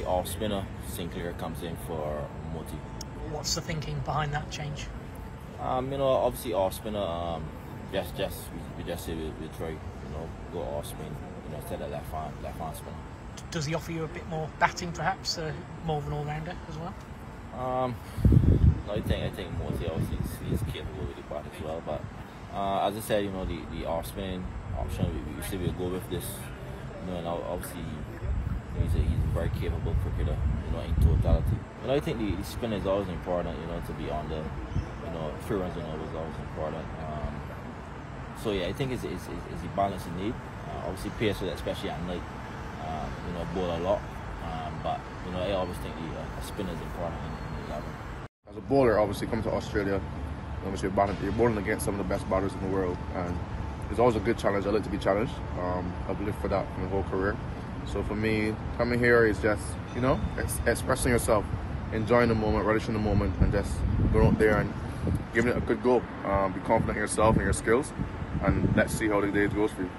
the off spinner, Sinclair comes in for Motie. What's the thinking behind that change? Um, you know, obviously off spinner. Um, just, just we, we just say we, we try, you know, go off spin, you know, instead of left hand, left hand spinner. Does he offer you a bit more batting, perhaps, uh, more of an all-rounder as well? Um, no, I think I think Motie obviously is, capable with the bat as well. But uh, as I said, you know, the, the off spin option, we, we will go with this. You know, and obviously he's a, he's a very capable cricketer. You know, in totality. Know, I think the, the spin is always important. You know, to be on the, you know, three runs and all is always important. Um, so yeah, I think it's, it's, it's, a balance you need. Uh, obviously, pace, with especially at night, um, you know, bowl a lot. Um, but you know, I always think the uh, spin is important in, in the 11. As a bowler, obviously coming to Australia, obviously you're bowling, you're bowling against some of the best batters in the world, and it's always a good challenge. I like to be challenged. Um, I've lived for that my whole career. So for me, coming here is just you know ex- expressing yourself, enjoying the moment, relishing the moment, and just going out there and giving it a good go. Um, be confident in yourself and your skills, and let's see how the day goes for you.